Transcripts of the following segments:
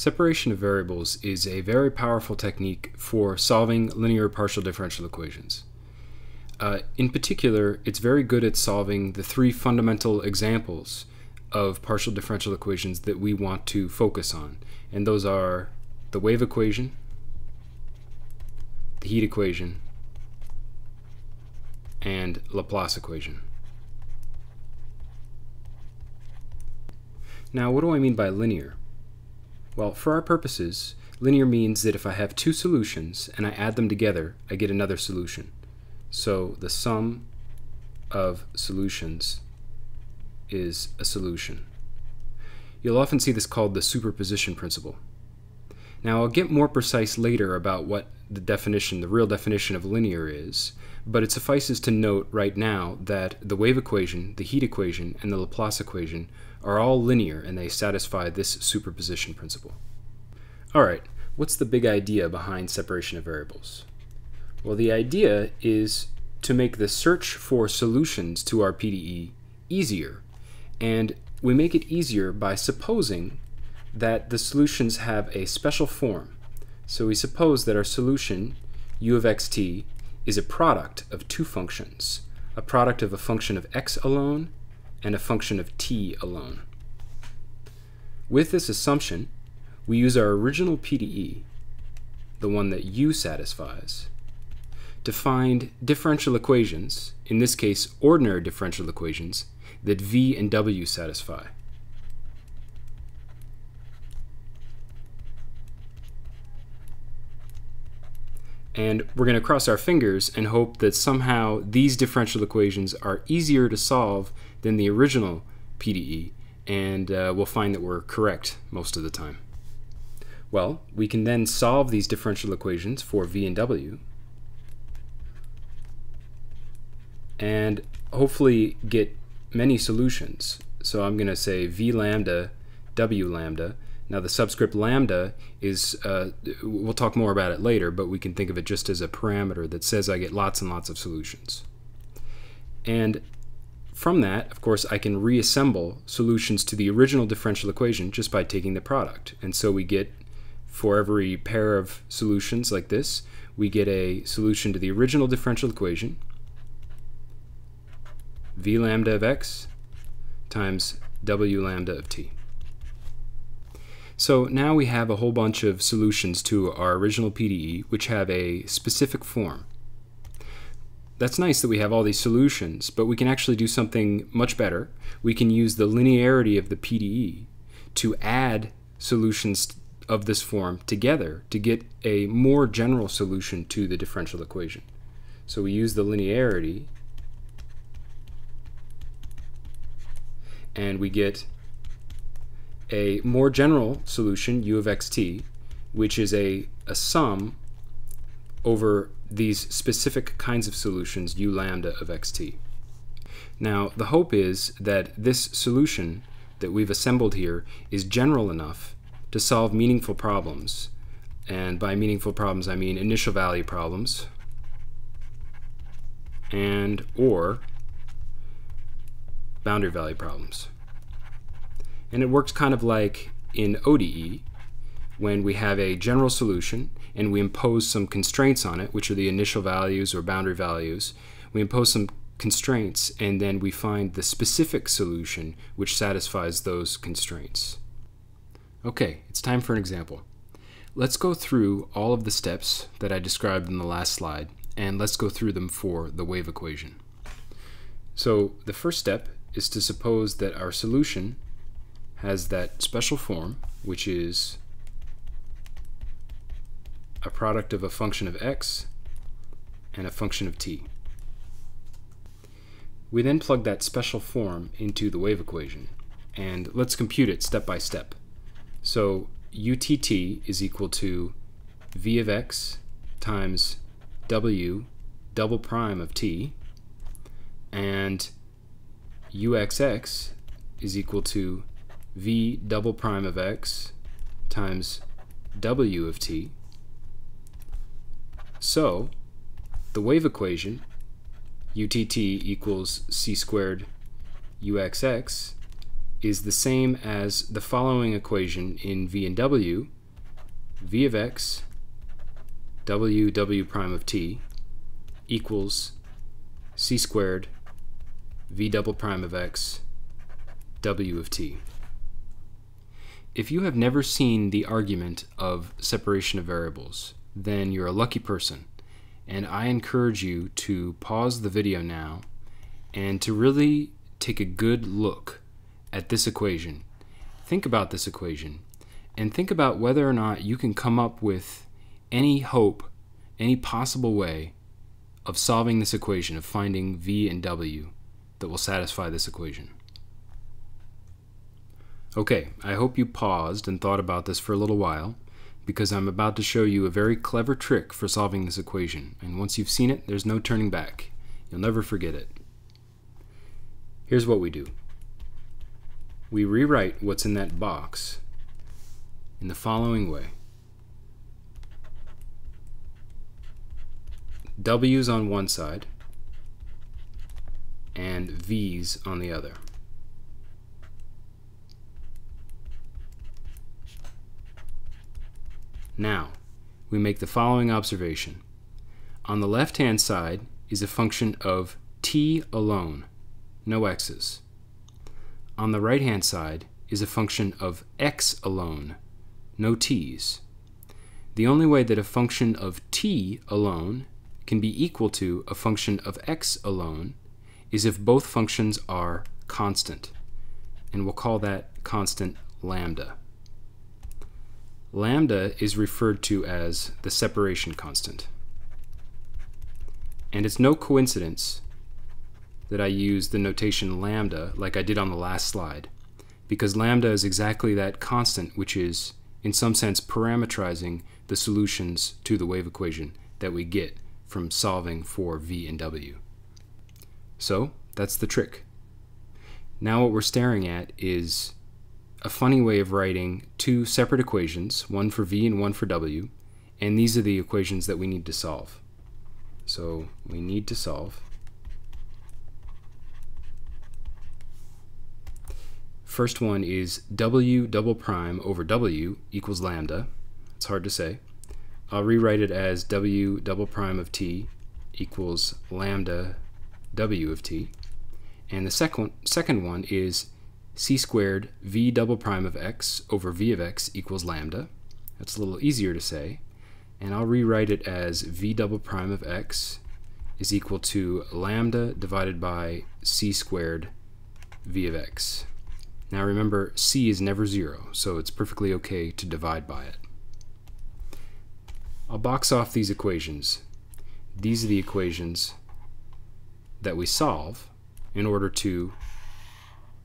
Separation of variables is a very powerful technique for solving linear partial differential equations. Uh, in particular, it's very good at solving the three fundamental examples of partial differential equations that we want to focus on. And those are the wave equation, the heat equation, and Laplace equation. Now, what do I mean by linear? Well, for our purposes, linear means that if I have two solutions and I add them together, I get another solution. So the sum of solutions is a solution. You'll often see this called the superposition principle. Now I'll get more precise later about what the definition, the real definition of linear is, but it suffices to note right now that the wave equation, the heat equation, and the Laplace equation are all linear and they satisfy this superposition principle. Alright, what's the big idea behind separation of variables? Well, the idea is to make the search for solutions to our PDE easier. And we make it easier by supposing that the solutions have a special form. So we suppose that our solution, u of xt, is a product of two functions, a product of a function of x alone and a function of t alone. With this assumption, we use our original PDE, the one that u satisfies, to find differential equations, in this case ordinary differential equations, that v and w satisfy. And we're going to cross our fingers and hope that somehow these differential equations are easier to solve than the original PDE, and uh, we'll find that we're correct most of the time. Well, we can then solve these differential equations for v and w, and hopefully get many solutions. So I'm going to say v lambda, w lambda. Now the subscript lambda is, uh, we'll talk more about it later, but we can think of it just as a parameter that says I get lots and lots of solutions. And from that, of course, I can reassemble solutions to the original differential equation just by taking the product. And so we get, for every pair of solutions like this, we get a solution to the original differential equation, v lambda of x times w lambda of t. So now we have a whole bunch of solutions to our original PDE which have a specific form. That's nice that we have all these solutions, but we can actually do something much better. We can use the linearity of the PDE to add solutions of this form together to get a more general solution to the differential equation. So we use the linearity and we get a more general solution, u of xt, which is a, a sum over these specific kinds of solutions, u lambda of xt. Now, the hope is that this solution that we've assembled here is general enough to solve meaningful problems. And by meaningful problems, I mean initial value problems and or boundary value problems. And it works kind of like in ODE when we have a general solution and we impose some constraints on it, which are the initial values or boundary values. We impose some constraints and then we find the specific solution which satisfies those constraints. Okay, it's time for an example. Let's go through all of the steps that I described in the last slide and let's go through them for the wave equation. So the first step is to suppose that our solution has that special form, which is a product of a function of x and a function of t. We then plug that special form into the wave equation, and let's compute it step by step. So utt is equal to v of x times w double prime of t, and uxx is equal to v double prime of x times w of t. So the wave equation utt equals c squared uxx is the same as the following equation in v and w, v of x, w, w prime of t, equals c squared v double prime of x w of t. If you have never seen the argument of separation of variables, then you're a lucky person, and I encourage you to pause the video now and to really take a good look at this equation. Think about this equation, and think about whether or not you can come up with any hope, any possible way of solving this equation, of finding v and w that will satisfy this equation. Okay, I hope you paused and thought about this for a little while because I'm about to show you a very clever trick for solving this equation, and once you've seen it, there's no turning back. You'll never forget it. Here's what we do. We rewrite what's in that box in the following way. W's on one side and V's on the other. Now, we make the following observation. On the left-hand side is a function of t alone, no x's. On the right-hand side is a function of x alone, no t's. The only way that a function of t alone can be equal to a function of x alone is if both functions are constant, and we'll call that constant lambda. Lambda is referred to as the separation constant. And it's no coincidence that I use the notation lambda like I did on the last slide, because lambda is exactly that constant which is, in some sense, parameterizing the solutions to the wave equation that we get from solving for v and w. So, that's the trick. Now what we're staring at is a funny way of writing two separate equations, one for v and one for w, and these are the equations that we need to solve. So we need to solve. First one is w double prime over w equals lambda. It's hard to say. I'll rewrite it as w double prime of t equals lambda w of t. And the second, second one is c squared v double prime of x over v of x equals lambda. That's a little easier to say. And I'll rewrite it as v double prime of x is equal to lambda divided by c squared v of x. Now remember, c is never zero, so it's perfectly okay to divide by it. I'll box off these equations. These are the equations that we solve in order to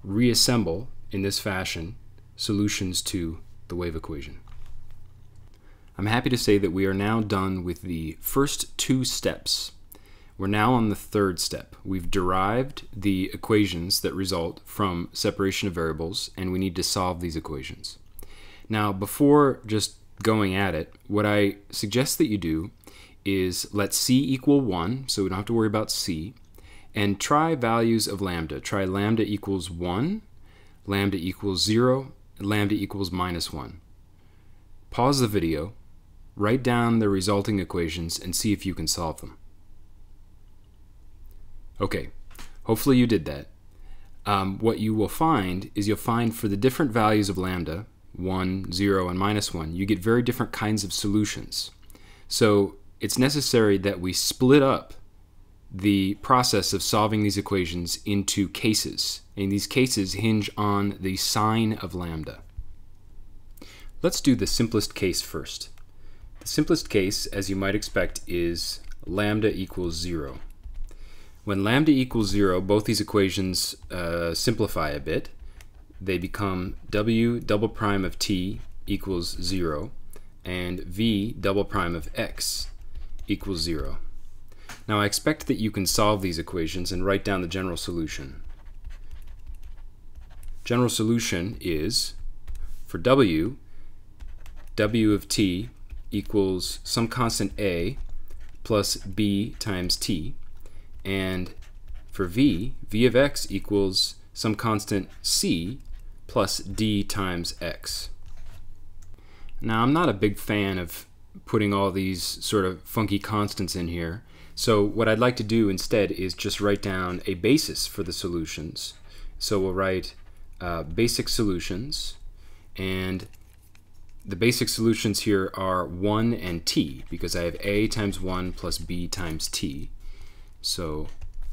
reassemble in this fashion solutions to the wave equation. I'm happy to say that we are now done with the first two steps. We're now on the third step. We've derived the equations that result from separation of variables, and we need to solve these equations. Now, before just going at it, what I suggest that you do is let c equal 1, so we don't have to worry about c, and try values of lambda. Try lambda equals 1, lambda equals 0, lambda equals minus 1. Pause the video, write down the resulting equations, and see if you can solve them. Okay, hopefully you did that. Um, what you will find is you'll find for the different values of lambda, 1, 0, and minus 1, you get very different kinds of solutions. So it's necessary that we split up the process of solving these equations into cases, and these cases hinge on the sign of lambda. Let's do the simplest case first. The simplest case, as you might expect, is lambda equals 0. When lambda equals 0, both these equations uh, simplify a bit. They become w double prime of t equals 0 and v double prime of x equals 0. Now I expect that you can solve these equations and write down the general solution. General solution is, for w, w of t equals some constant a plus b times t, and for v, v of x equals some constant c plus d times x. Now I'm not a big fan of putting all these sort of funky constants in here. So what I'd like to do instead is just write down a basis for the solutions. So we'll write uh, basic solutions and the basic solutions here are 1 and t because I have a times 1 plus b times t. So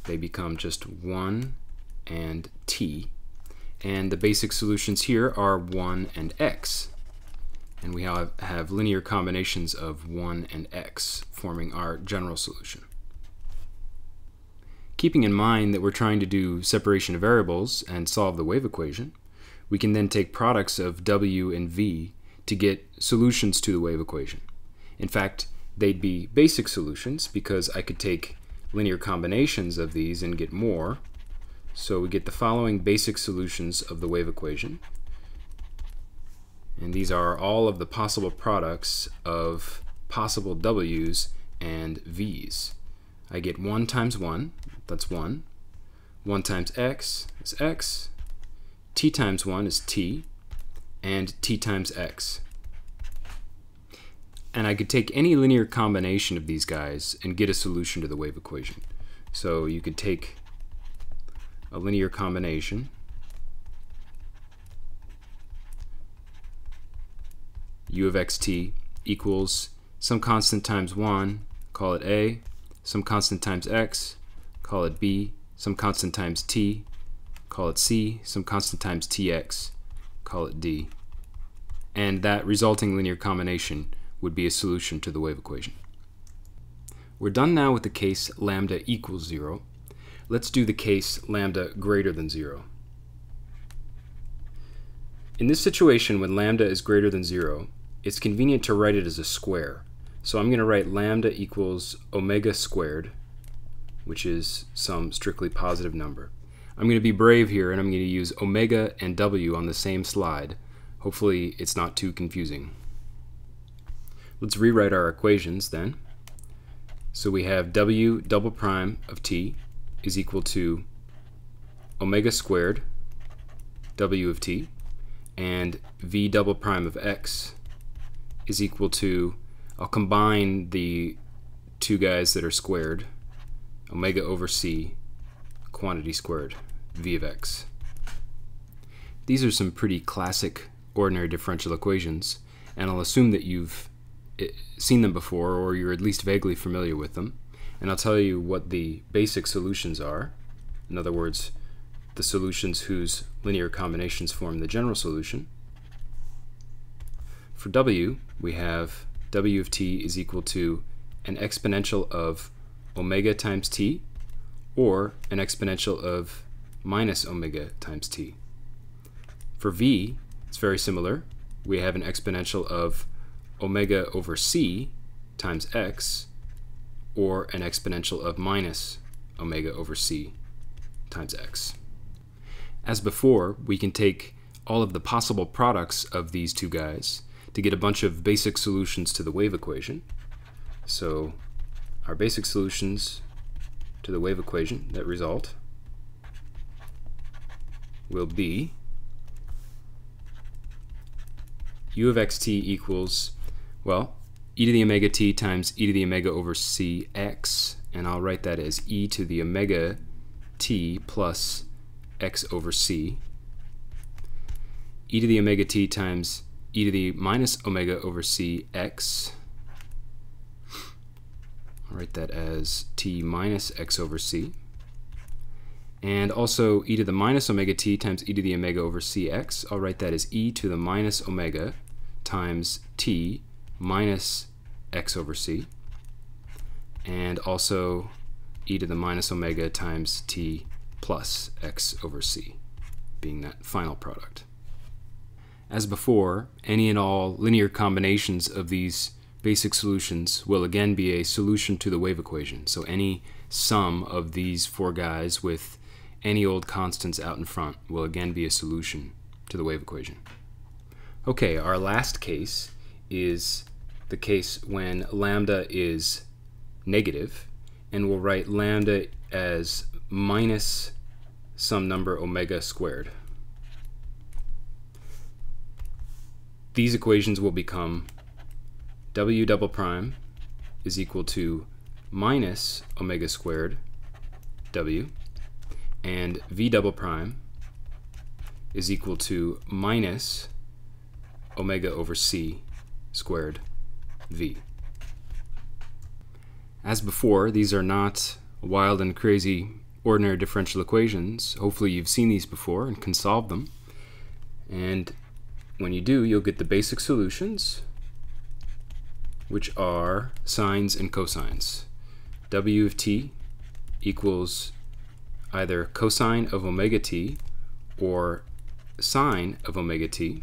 they become just 1 and t. And the basic solutions here are 1 and x. And we have, have linear combinations of 1 and x forming our general solution. Keeping in mind that we're trying to do separation of variables and solve the wave equation, we can then take products of w and v to get solutions to the wave equation. In fact, they'd be basic solutions because I could take linear combinations of these and get more. So we get the following basic solutions of the wave equation. And these are all of the possible products of possible w's and v's. I get 1 times 1, that's 1. 1 times x is x. t times 1 is t. And t times x. And I could take any linear combination of these guys and get a solution to the wave equation. So you could take a linear combination u of xt equals some constant times 1, call it a, some constant times x, call it b, some constant times t, call it c, some constant times tx, call it d. And that resulting linear combination would be a solution to the wave equation. We're done now with the case lambda equals 0. Let's do the case lambda greater than 0. In this situation, when lambda is greater than 0, it's convenient to write it as a square. So I'm going to write lambda equals omega squared, which is some strictly positive number. I'm going to be brave here and I'm going to use omega and w on the same slide. Hopefully it's not too confusing. Let's rewrite our equations then. So we have w double prime of t is equal to omega squared w of t and v double prime of x is equal to, I'll combine the two guys that are squared, omega over c quantity squared, v of x. These are some pretty classic ordinary differential equations, and I'll assume that you've eh, seen them before or you're at least vaguely familiar with them. And I'll tell you what the basic solutions are. In other words, the solutions whose linear combinations form the general solution. For w, we have w of t is equal to an exponential of omega times t or an exponential of minus omega times t. For v, it's very similar. We have an exponential of omega over c times x, or an exponential of minus omega over c times x. As before, we can take all of the possible products of these two guys to get a bunch of basic solutions to the wave equation. So our basic solutions to the wave equation that result will be u of xt equals well, e to the omega t times e to the omega over cx, and I'll write that as e to the omega t plus x over c. e to the omega t times e to the minus omega over cx. I'll write that as t minus x over c. And also e to the minus omega t times e to the omega over cx. I'll write that as e to the minus omega times t minus x over c, and also e to the minus omega times t plus x over c, being that final product. As before, any and all linear combinations of these basic solutions will again be a solution to the wave equation. So any sum of these four guys with any old constants out in front will again be a solution to the wave equation. Okay, our last case is the case when lambda is negative, and we'll write lambda as minus some number omega squared. These equations will become w double prime is equal to minus omega squared w and v double prime is equal to minus omega over c squared v. As before, these are not wild and crazy ordinary differential equations. Hopefully you've seen these before and can solve them. And when you do, you'll get the basic solutions, which are sines and cosines. w of t equals either cosine of omega t or sine of omega t,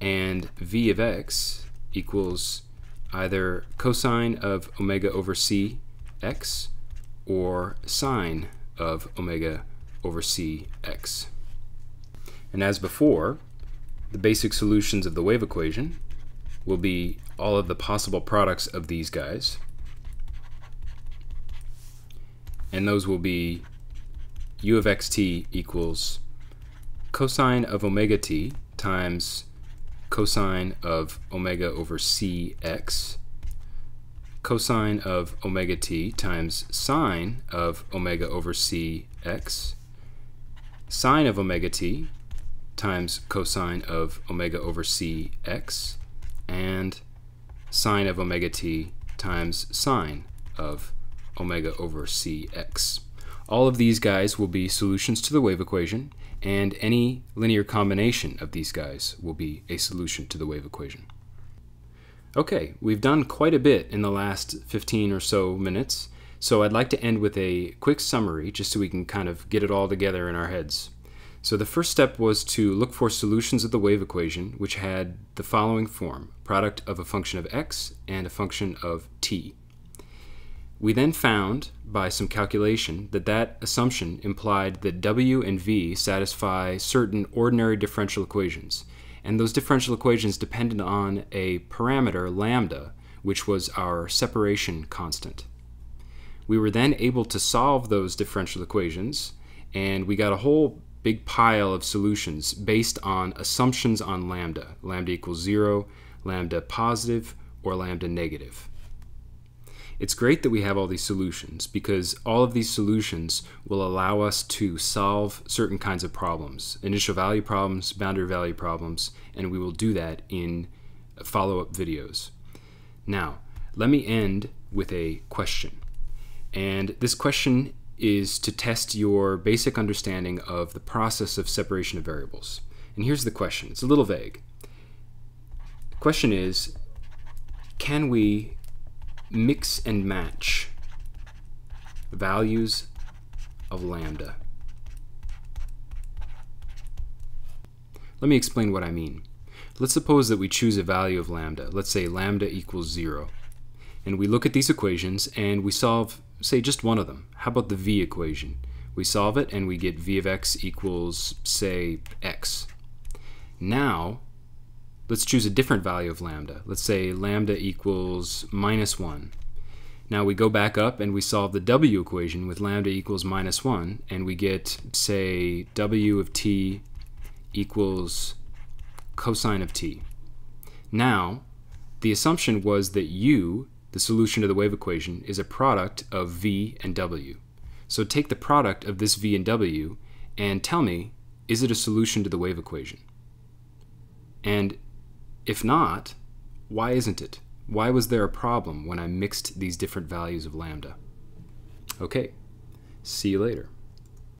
and v of x equals either cosine of omega over c x or sine of omega over c x. And as before, the basic solutions of the wave equation will be all of the possible products of these guys. And those will be u of xt equals cosine of omega t times cosine of omega over cx cosine of omega t times sine of omega over cx sine of omega t times cosine of omega over cx and sine of omega t times sine of omega over cx. All of these guys will be solutions to the wave equation, and any linear combination of these guys will be a solution to the wave equation. Okay, we've done quite a bit in the last 15 or so minutes, so I'd like to end with a quick summary just so we can kind of get it all together in our heads. So the first step was to look for solutions of the wave equation which had the following form, product of a function of x and a function of t. We then found, by some calculation, that that assumption implied that w and v satisfy certain ordinary differential equations, and those differential equations depended on a parameter lambda, which was our separation constant. We were then able to solve those differential equations, and we got a whole big pile of solutions based on assumptions on lambda. Lambda equals 0, lambda positive, or lambda negative. It's great that we have all these solutions because all of these solutions will allow us to solve certain kinds of problems, initial value problems, boundary value problems, and we will do that in follow-up videos. Now, let me end with a question. And this question is to test your basic understanding of the process of separation of variables. And here's the question. It's a little vague. The question is, can we mix and match values of lambda. Let me explain what I mean. Let's suppose that we choose a value of lambda. Let's say lambda equals 0. And we look at these equations and we solve, say, just one of them. How about the v equation? We solve it and we get v of x equals, say, x. Now, Let's choose a different value of lambda. Let's say lambda equals minus 1. Now we go back up and we solve the w equation with lambda equals minus 1 and we get, say, w of t equals cosine of t. Now, the assumption was that u, the solution to the wave equation, is a product of v and w. So take the product of this v and w and tell me, is it a solution to the wave equation? And if not, why isn't it? Why was there a problem when I mixed these different values of lambda? Okay, see you later.